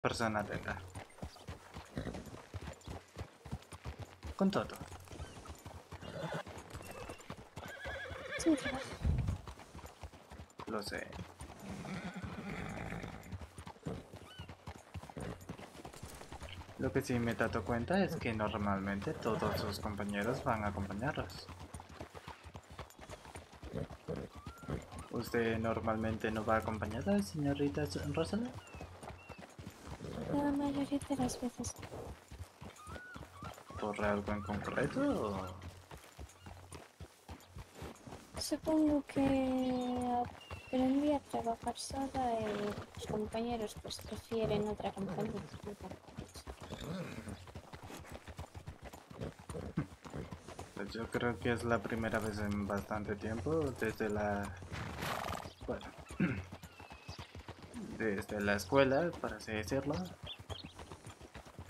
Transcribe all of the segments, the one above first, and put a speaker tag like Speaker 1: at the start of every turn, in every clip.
Speaker 1: persona atenta. Con todo.
Speaker 2: Sí.
Speaker 1: Lo sé. Lo que sí me he dado cuenta es que normalmente todos sus compañeros van a acompañarlos. ¿Usted normalmente no va acompañada, señorita Rosala?
Speaker 2: La mayoría de las veces.
Speaker 1: ¿Por algo en concreto?
Speaker 2: Supongo que aprendí a trabajar sola y los compañeros pues prefieren otra compañía.
Speaker 1: Pues yo creo que es la primera vez en bastante tiempo desde la... Bueno, desde la escuela, para así decirlo.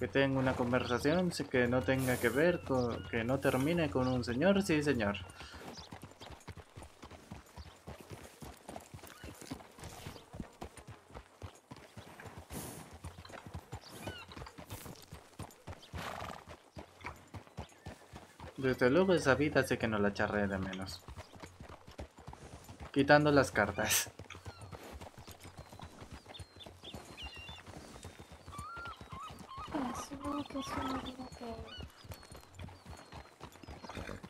Speaker 1: Que tenga una conversación que no tenga que ver con... que no termine con un señor, sí señor. Desde luego esa vida sé que no la charré de menos. Quitando las cartas.
Speaker 2: Ah, supongo que es una vida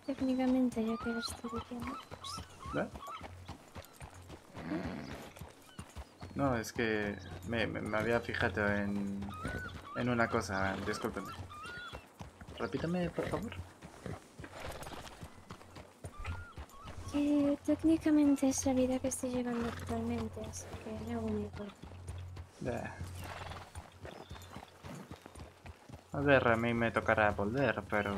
Speaker 2: que ya que estoy diciendo, pues
Speaker 1: ¿Eh? No, es que me, me- me había fijado en, en una cosa, discúlpeme. Repítame, por favor.
Speaker 2: que técnicamente es la vida que estoy llevando actualmente, así que no acuerdo.
Speaker 1: Ya. A ver, a mí me tocará volver, pero...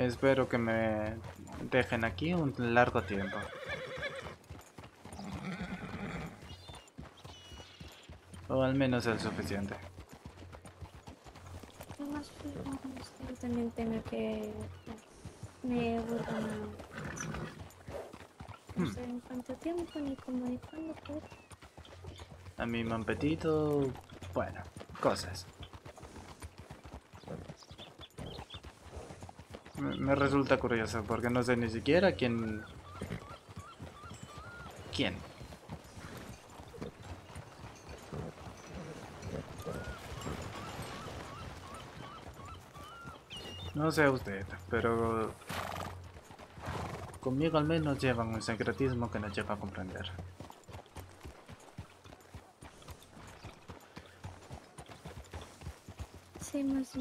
Speaker 1: Espero que me dejen aquí un largo tiempo. O al menos el suficiente.
Speaker 2: Lo más probable es que yo también tenga que me vuelvan a... No sé en cuánto tiempo, ni cómo, ni cuándo, pero...
Speaker 1: A mi mampetito... Bueno, cosas. Me, me resulta curioso porque no sé ni siquiera quién... ¿Quién? No sé usted, pero... Conmigo al menos llevan un secretismo que no llego a comprender.
Speaker 2: Sí, más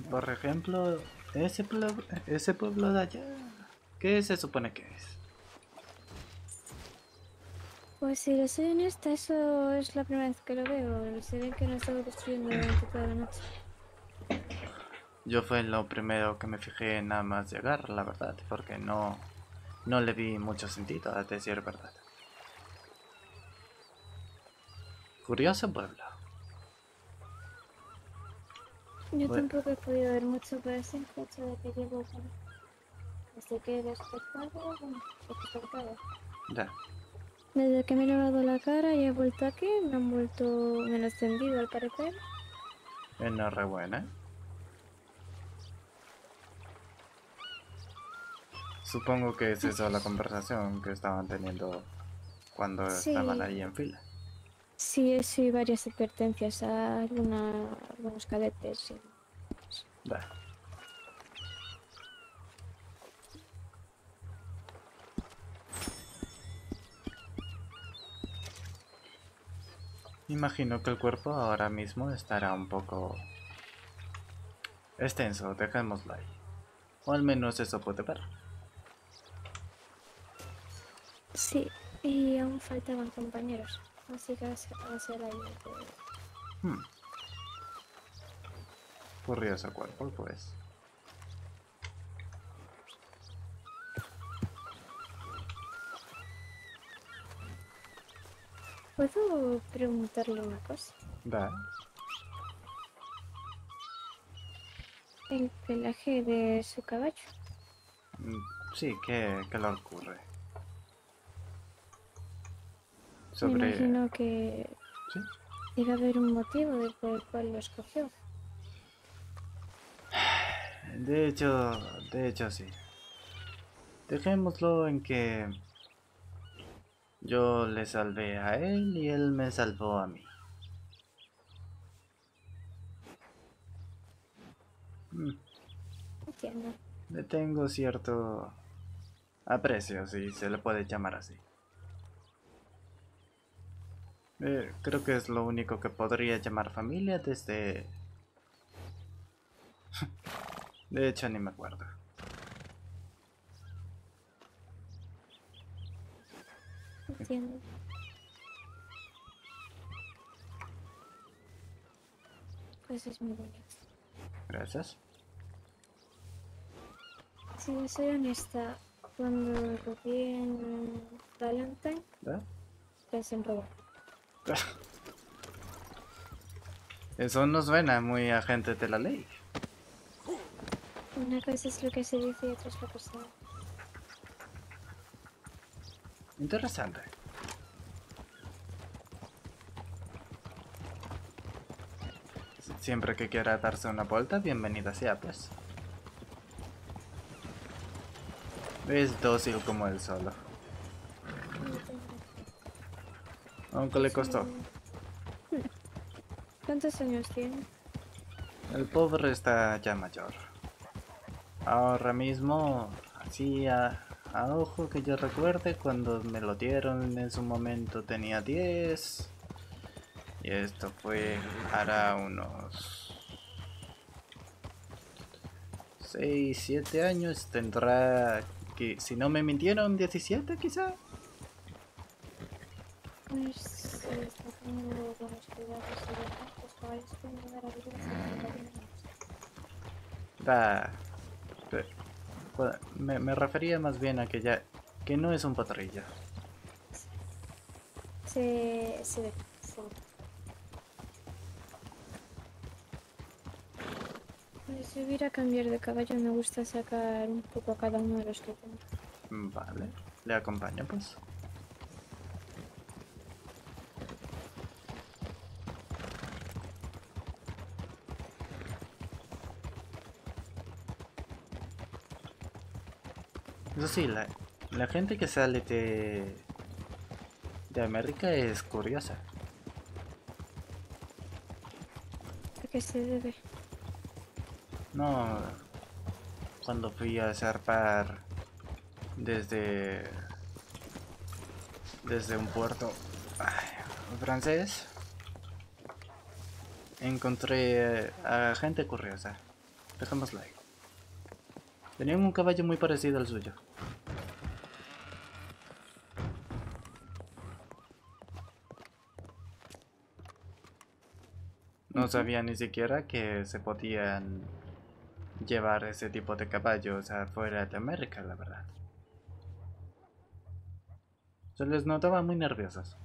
Speaker 1: Y por ejemplo, ese pueblo, ese pueblo de allá, ¿qué se supone que es?
Speaker 2: Pues si le soy honesta, eso es la primera vez que lo veo. Se ve que lo estaba construyendo durante toda la noche.
Speaker 1: Yo fue lo primero que me fijé nada más llegar, la verdad, porque no, no le vi mucho sentido, a decir verdad. Curioso pueblo.
Speaker 2: Yo
Speaker 1: Bueno.
Speaker 2: tampoco he podido ver mucho, pero es el hecho de que llevo. Desde que he despertado, bueno, despertado.
Speaker 1: Ya.
Speaker 2: Desde que me he lavado la cara y he vuelto aquí, me han vuelto... me han ascendido al parecer.
Speaker 1: Enhorabuena. Supongo que es esa la conversación que estaban teniendo cuando
Speaker 2: Sí.
Speaker 1: estaban ahí en fila.
Speaker 2: Sí, y varias advertencias a alguna, algunos cadetes.
Speaker 1: Va. Imagino que el cuerpo ahora mismo estará un poco extenso, dejémoslo ahí. O al menos eso puede ver.
Speaker 2: Sí, y aún faltaban compañeros. Así que a a ser ahí
Speaker 1: Hmm. Curioso cuerpo, pues.
Speaker 2: ¿Puedo preguntarle una cosa?
Speaker 1: Va.
Speaker 2: El pelaje de su caballo.
Speaker 1: Mm, Sí, ¿qué, qué le ocurre?
Speaker 2: Me
Speaker 1: Sobre...
Speaker 2: imagino que
Speaker 1: ¿Sí?
Speaker 2: debe haber un motivo de- por el cual lo escogió.
Speaker 1: De hecho, de hecho sí. Dejémoslo en que yo le salvé a él y él me salvó a mí. Mm,
Speaker 2: Entiendo.
Speaker 1: Le tengo cierto aprecio, si se le puede llamar así. Eh, creo que es lo único que podría llamar familia desde... De hecho, ni me acuerdo.
Speaker 2: Entiendo. Pues es muy bonito.
Speaker 1: Gracias.
Speaker 2: Si soy honesta, cuando vi en Valentine,
Speaker 1: ¿Ve?
Speaker 2: pensé en robar.
Speaker 1: Eso no suena muy agente de la ley.
Speaker 2: Una cosa es lo que se dice y otra es lo que se.
Speaker 1: Interesante. Sie- Siempre que quiera darse una vuelta, bienvenida sea, pues. Es dócil como él solo. Aunque le costó.
Speaker 2: ¿Cuántos años tiene?
Speaker 1: El pobre está ya mayor. Ahora mismo, así a, a ojo que yo recuerde, cuando me lo dieron en su momento tenía 10. Y esto fue hará unos 6, 7 años. Tendrá que, si no me mintieron, 17 quizá.
Speaker 2: Pues se está teniendo buenos cuidados y demás, los caballos pueden llegar a vivir hasta 50 años.
Speaker 1: Va. pe- cua- Me, me refería más bien a que ya. que no es un potrillo.
Speaker 2: Se, se ve, se ve. Pues si hubiera a cambiar de caballo me gusta sacar un poco a cada uno de los que tengo.
Speaker 1: Vale, le acompaño pues. Eso sí, la, la gente que sale de, de América es curiosa.
Speaker 2: ¿A qué se debe?
Speaker 1: No, cuando fui a zarpar desde desde un puerto ay, francés, encontré a gente curiosa. Dejémoslo ahí. Tenían un caballo muy parecido al suyo. No sabía ni siquiera que se podían llevar ese tipo de caballos afuera de América, la verdad. Se les notaba muy nerviosos.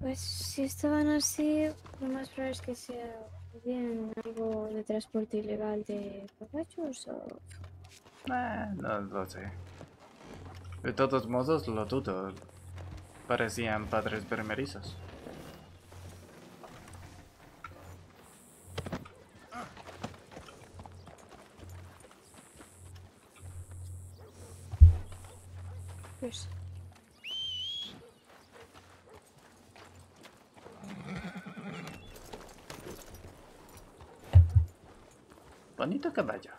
Speaker 2: Pues si estaban así, lo más probable es que sea bien algo de transporte ilegal de caballos o...
Speaker 1: Ah, no lo sé. De todos modos, lo dudo. Parecían padres primerizos.
Speaker 2: Pues
Speaker 1: Bonito caballo.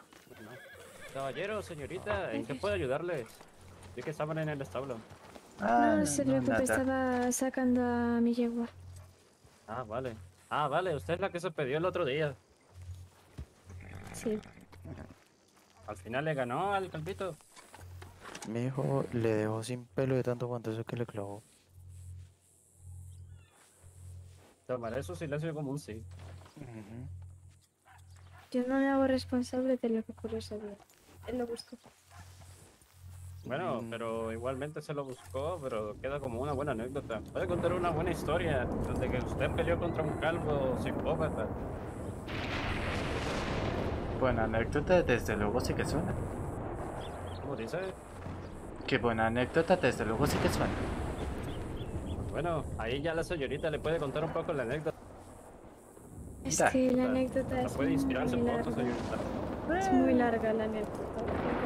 Speaker 3: Caballero, señorita, ¿en qué puedo ayudarles? Vi que estaban en el establo.
Speaker 1: Ah,
Speaker 2: no se preocupe,
Speaker 1: nada.
Speaker 2: estaba sacando a mi yegua.
Speaker 3: Ah, vale. Ah, vale, usted es la que se pidió el otro día.
Speaker 2: Sí,
Speaker 3: Al final le ganó al calvito.
Speaker 4: Mi hijo le dejó sin pelo de tanto guantazo que le clavó.
Speaker 3: Tomaré su silencio como un sí.
Speaker 4: Ujú.
Speaker 2: Yo no me hago responsable de lo que ocurrió ese día. Él lo buscó.
Speaker 3: Bueno,
Speaker 4: Mm.
Speaker 3: pero igualmente se lo buscó, pero queda como una buena anécdota. Puede contar una buena historia de que usted peleó contra un calvo psicópata.
Speaker 1: Buena anécdota, desde luego sí que suena.
Speaker 3: ¿Cómo dice?
Speaker 1: Qué buena anécdota, desde luego sí que suena.
Speaker 3: Bueno, ahí ya la señorita le puede contar un poco la anécdota.
Speaker 2: Es que la anécdota es
Speaker 3: puede inspirarse un poco, señorita.
Speaker 2: Es muy larga la anécdota.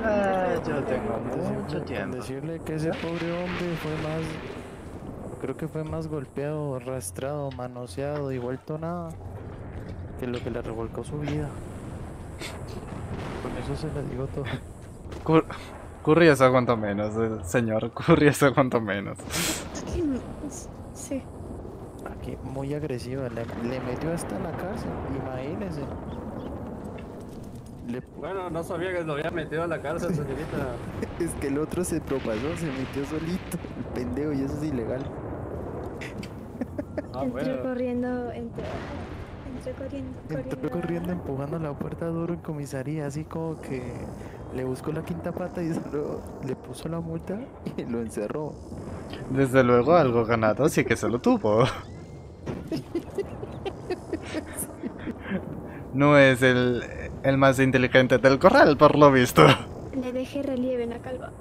Speaker 1: Ah, yo tengo mucho tiempo.
Speaker 4: decirle que ese pobre hombre fue más. Creo que fue más golpeado, arrastrado, manoseado y vuelto nada que lo que le revolcó su vida. Con eso se le digo todo.
Speaker 1: Cur curioso cuanto menos, eh, señor. Curioso cuanto menos.
Speaker 2: Sí.
Speaker 4: Aquí, muy agresiva, le, le metió hasta la casa, imagínese. Le-
Speaker 3: Bueno, no sabía que lo había metido a la cárcel, señorita.
Speaker 4: es que el otro se propasó, se metió solito, el pendejo, y eso es ilegal.
Speaker 3: Ah,
Speaker 2: entró
Speaker 3: bueno.
Speaker 2: corriendo, entró, entró corriendo,
Speaker 4: Entró corriendo empujando la puerta duro en comisaría, así como que le buscó la quinta pata y solo le puso la multa y lo encerró.
Speaker 1: Desde luego, algo ganado sí que se lo tuvo. No es el, el más inteligente del corral, por lo visto.
Speaker 2: Le dejé relieve en la calva.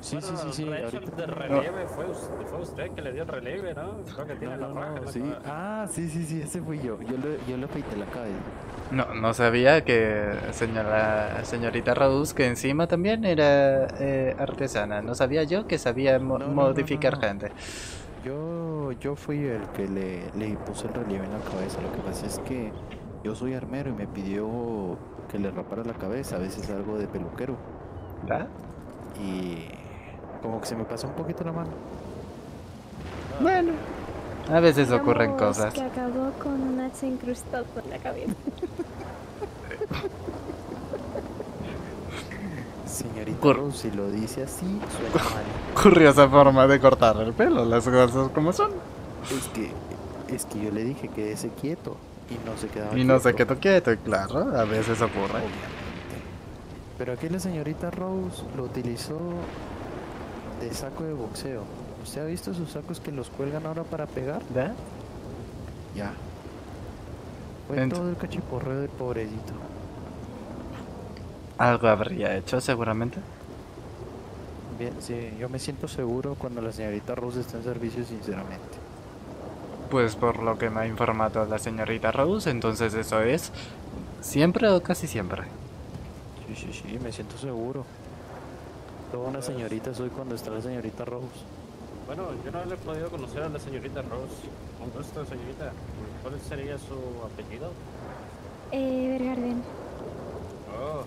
Speaker 4: Sí,
Speaker 3: Bueno,
Speaker 4: sí, sí, sí.
Speaker 3: de hecho,
Speaker 4: ahorita-
Speaker 3: de relieve fue, us- fue usted que le dio el relieve, ¿no? Creo que tiene
Speaker 4: No,
Speaker 3: la
Speaker 4: no,
Speaker 3: raja
Speaker 4: sí. Ah, sí, sí, sí, ese fui yo. Yo le, yo le afeité la cabeza.
Speaker 1: No, no sabía que señora, señorita Rose, que encima también era eh, artesana. No sabía yo que sabía mo-
Speaker 4: No, no, no,
Speaker 1: modificar
Speaker 4: no, no.
Speaker 1: gente.
Speaker 4: Yo, yo fui el que le, le puse el relieve en la cabeza. Lo que pasa es que yo soy armero y me pidió que le rapara la cabeza. A veces algo de peluquero.
Speaker 1: ¿Verdad?
Speaker 4: Y como que se me pasó un poquito la mano.
Speaker 1: Bueno, a veces ocurren cosas.
Speaker 2: Que acabó con un hacha incrustado por la cabeza.
Speaker 4: Señorita Rose, si lo dice así, suena mal.
Speaker 1: Curiosa forma de cortar el pelo, las cosas como son.
Speaker 4: Es que, es que yo le dije que quédese quieto y no se quedaba
Speaker 1: Y no se
Speaker 4: quieto.
Speaker 1: quedó quieto, claro, a veces ocurre.
Speaker 4: Obviamente. Pero aquí la señorita Rose lo utilizó de saco de boxeo. ¿Usted ha visto esos sacos que los cuelgan ahora para pegar? Ya. Fue
Speaker 1: Ent-
Speaker 4: todo el cachiporreo del pobrecito.
Speaker 1: Algo habría hecho, seguramente.
Speaker 4: Bien, sí, yo me siento seguro cuando la señorita Rose está en servicio, sinceramente.
Speaker 1: Pues por lo que me ha informado la señorita Rose, entonces eso es siempre o casi siempre.
Speaker 4: Sí, sí, sí, me siento seguro. Toda una señorita soy cuando está la señorita Rose.
Speaker 3: Bueno, yo no le he podido conocer a la señorita Rose. Un gusto, señorita. ¿Cuál sería su apellido?
Speaker 2: Eh, Bergarden.
Speaker 3: Oh,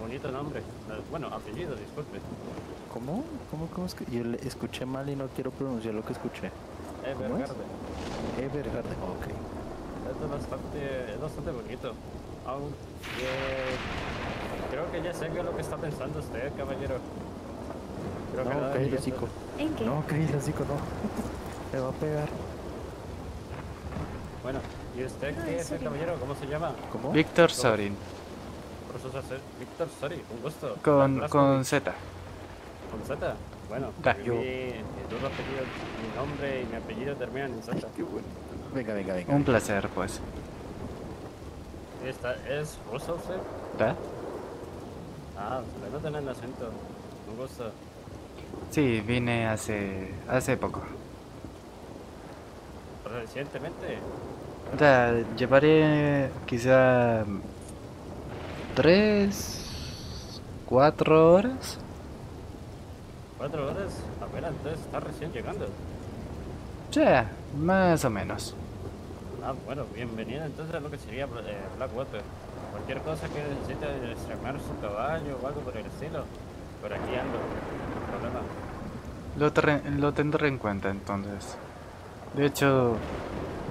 Speaker 3: bonito nombre. Eh, Bueno, apellido, disculpe.
Speaker 4: ¿Cómo? ¿Cómo, cómo es que? Yo le escuché mal y no quiero pronunciar lo que escuché.
Speaker 3: Evergarden.
Speaker 4: Evergarden, ok.
Speaker 3: Es bastante, es bastante bonito. Aunque creo que ya sé qué es lo que está pensando usted, caballero. Creo que
Speaker 4: No, caí el hocico.
Speaker 2: ¿En qué?
Speaker 4: No, caí el hocico, no. Me va a pegar.
Speaker 3: Bueno, ¿y usted qué
Speaker 2: ¿en
Speaker 3: es el caballero? ¿Cómo se llama?
Speaker 4: ¿Cómo?
Speaker 1: Víctor Sorin,
Speaker 3: Víctor Sori, un gusto.
Speaker 1: con, con Z.
Speaker 3: ¿Con Z? Bueno,
Speaker 4: Yo-
Speaker 3: apellidos, mi nombre y mi apellido terminan en Z.
Speaker 4: Qué bueno. Venga, venga, venga.
Speaker 1: Un placer, pues.
Speaker 3: Esta es ruso usted.
Speaker 1: ¿Verdad?
Speaker 3: Ah, nota en el acento. Un gusto.
Speaker 1: Sí, vine hace, hace poco.
Speaker 3: Recientemente.
Speaker 1: Da, llevaré quizá tres, cuatro horas.
Speaker 3: Cuatro horas. Apenas entonces está recién llegando.
Speaker 1: Ya, más o menos.
Speaker 3: Ah, bueno, bienvenida entonces a lo que sería eh, Blackwater. Cualquier cosa que necesite estrenar su caballo o algo por el estilo, por aquí ando, no hay problema.
Speaker 1: Lo, lo tendré en cuenta entonces. De hecho,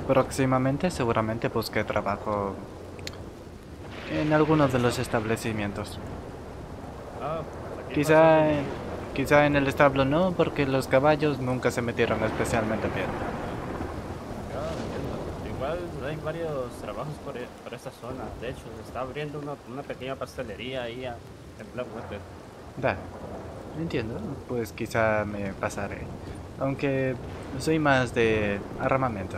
Speaker 1: próximamente seguramente busque trabajo en algunos de los establecimientos.
Speaker 3: Ah, pues
Speaker 1: Quizá, en- quizá en el establo no, porque los caballos nunca se metieron especialmente bien.
Speaker 3: Ah, igual hay varios trabajos por, e- por esta zona. De hecho, se está abriendo una, una pequeña pastelería ahí a- en Blackwater.
Speaker 1: Da, entiendo, pues quizá me pasaré. Aunque soy más de armamento.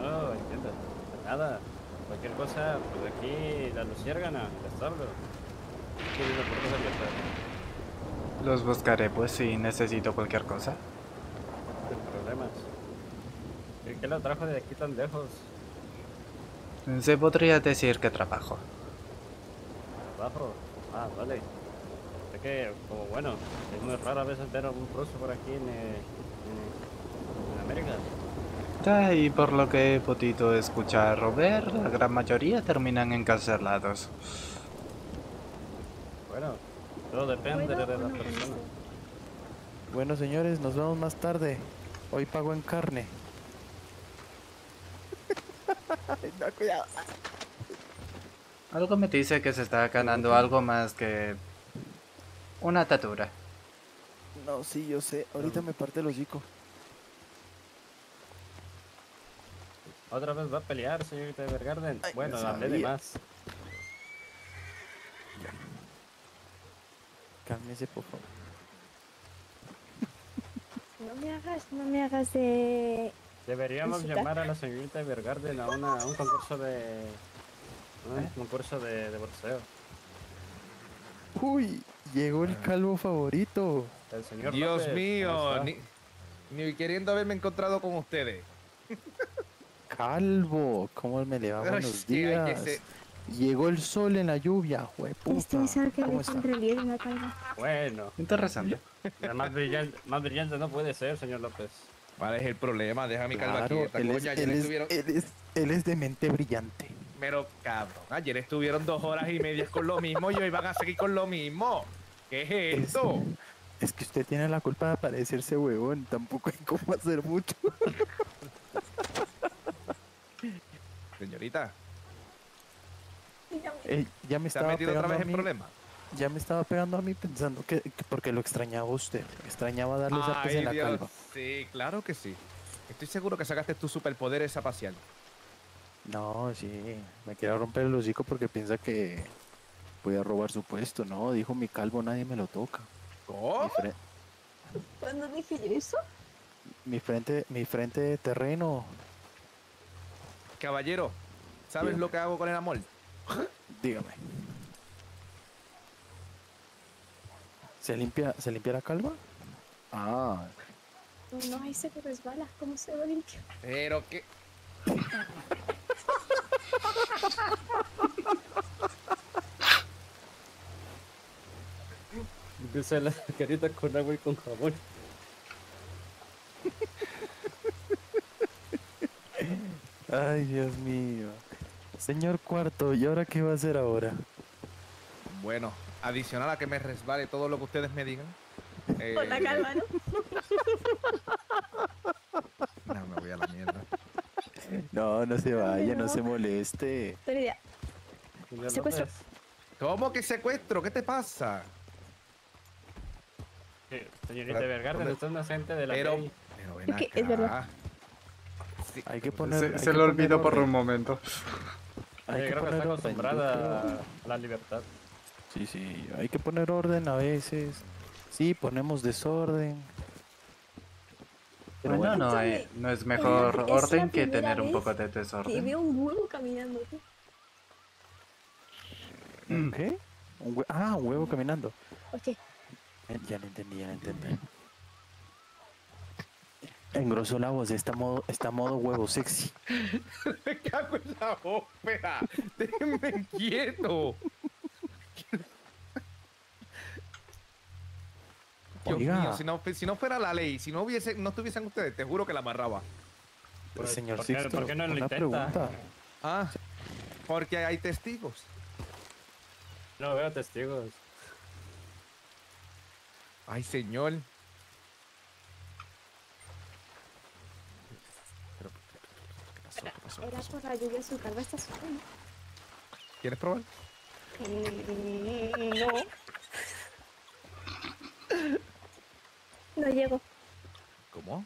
Speaker 3: No, entiendo. Pues Nada, cualquier cosa, pues aquí la luciérgana, les hablo. Aquí las puertas abiertas,
Speaker 1: Los buscaré pues si necesito cualquier cosa.
Speaker 3: sin problemas. ¿Y qué lo trajo de aquí tan lejos?
Speaker 1: Se podría decir que trabajo.
Speaker 3: Abajo. Ah, vale. Es que, como bueno, es muy raro a veces ver algún ruso por aquí en, eh, en, en América.
Speaker 1: Da, y por lo que he podido escuchar o ver, la gran mayoría terminan encarcelados.
Speaker 3: Todo depende de
Speaker 2: ¿Puedo
Speaker 3: la persona.
Speaker 4: Bueno, señores, nos vemos más tarde. Hoy pago en carne. No, cuidado.
Speaker 1: Algo me dice que se está ganando algo más que una atadura.
Speaker 4: No, sí, yo sé. Ahorita me parte el hocico.
Speaker 3: ¿Otra vez va a pelear, señorita Evergarden?
Speaker 4: Ay,
Speaker 3: bueno,
Speaker 4: no
Speaker 3: hablé de más.
Speaker 4: Cálmese, por favor.
Speaker 2: No me hagas, no me hagas de...
Speaker 3: Deberíamos llamar a la señorita Evergarden a, una, a un concurso de... Un
Speaker 1: ¿Eh?
Speaker 3: concurso de, de boxeo.
Speaker 4: Uy, llegó el calvo favorito.
Speaker 3: El señor
Speaker 5: Dios
Speaker 3: López, ¿cómo
Speaker 5: mío, ni, ni queriendo haberme encontrado con ustedes.
Speaker 4: Calvo, ¿cómo me le va? Buenos días. Llegó el sol en la lluvia, hueputa.
Speaker 2: Este es el que
Speaker 4: ¿Cómo
Speaker 2: le
Speaker 4: está?
Speaker 2: en realidad una calva.
Speaker 3: Bueno,
Speaker 1: Interesante.
Speaker 3: el más brillante, más brillante no puede ser, señor López.
Speaker 5: ¿Cuál es el problema? Deja mi calva
Speaker 4: Claro,
Speaker 5: quieta,
Speaker 4: él es,
Speaker 5: coño. Ayer
Speaker 4: él, es,
Speaker 5: estuvieron...
Speaker 4: él es- él es de mente brillante.
Speaker 5: Pero cabrón, ayer estuvieron dos horas y media con lo mismo y hoy van a seguir con lo mismo. ¿Qué es
Speaker 4: Es-
Speaker 5: esto?
Speaker 4: Es que usted tiene la culpa de parecerse huevón, tampoco hay cómo hacer mucho.
Speaker 5: Señorita,
Speaker 4: Eh, ya me
Speaker 5: ¿se ha
Speaker 4: estaba
Speaker 5: metido otra vez en problemas?
Speaker 4: ya me estaba pegando a mí pensando que, que porque lo extrañaba usted, extrañaba darle zapes en la
Speaker 5: Dios.
Speaker 4: calva.
Speaker 5: Sí, claro que sí. Estoy seguro que sacaste tus superpoderes a pasear.
Speaker 4: No, sí, me quiere romper el hocico porque piensa que voy a robar su puesto, no, dijo mi calvo, nadie me lo toca.
Speaker 5: ¿Cómo?
Speaker 4: fre-
Speaker 2: ¿Cuándo dije yo eso?
Speaker 4: mi frente, mi frente de terreno,
Speaker 5: Caballero, ¿sabes
Speaker 4: Dígame.
Speaker 5: lo que hago con el amor?
Speaker 4: dígame. ¿Se limpia, ¿Se limpia la calva? Ah,
Speaker 2: No, ahí se te resbala. ¿Cómo se va a limpiar?
Speaker 5: Pero que...
Speaker 3: Dice la carita con agua y con jabón.
Speaker 4: ay Dios mío. Señor Cuarto, ¿y ahora qué va a hacer ahora?
Speaker 5: Bueno, adicional a que me resbale todo lo que ustedes me digan.
Speaker 2: Con la
Speaker 5: eh,
Speaker 2: calva, ¿no?
Speaker 5: No, me voy a la mierda.
Speaker 4: No, no se vaya, no
Speaker 2: no.
Speaker 4: se moleste.
Speaker 2: Idea. Secuestro.
Speaker 5: ¿Cómo que secuestro? ¿Qué te pasa?
Speaker 3: Sí, Señorita
Speaker 5: ¿dónde-
Speaker 3: usted es una gente de la
Speaker 5: Pero,
Speaker 3: ley.
Speaker 5: pero ven
Speaker 2: Es que
Speaker 5: acá.
Speaker 2: es verdad.
Speaker 5: Sí,
Speaker 4: Hay que poner.
Speaker 1: Se,
Speaker 4: hay
Speaker 1: se
Speaker 4: que
Speaker 1: lo olvidó por un momento.
Speaker 4: Hay que
Speaker 3: que
Speaker 4: poner
Speaker 3: está acostumbrada a la libertad.
Speaker 4: Sí, sí, hay que poner orden a veces. Sí, ponemos desorden. Pero
Speaker 1: Bueno,
Speaker 4: bueno,
Speaker 1: no, hay-
Speaker 2: Escúchame,
Speaker 1: no es mejor
Speaker 2: es
Speaker 1: orden que tener un poco de
Speaker 2: Y
Speaker 1: desorden.
Speaker 2: veo un huevo caminando.
Speaker 4: ¿qué? Un hue- ah, un huevo caminando.
Speaker 2: Ok.
Speaker 4: Eh, Ya lo entendí, ya lo entendí. Engrosó la voz, está modo, está modo huevo sexy.
Speaker 5: Me cago en la ópera. Déjenme quieto. Dios mío, si no, si no fuera la ley, si no hubiese, no estuviesen ustedes, te juro que la amarraba.
Speaker 3: Pues,
Speaker 4: Señor
Speaker 3: ¿por qué-
Speaker 4: Sixto,
Speaker 3: por qué no lo intenta?
Speaker 4: pregunta.
Speaker 5: Ah, porque hay testigos.
Speaker 3: No veo testigos.
Speaker 5: Ay, señor.
Speaker 2: Era por la lluvia, su calva está suave. ¿no?
Speaker 5: ¿Quieres probar?
Speaker 2: Mm, No. No llego.
Speaker 5: ¿Cómo?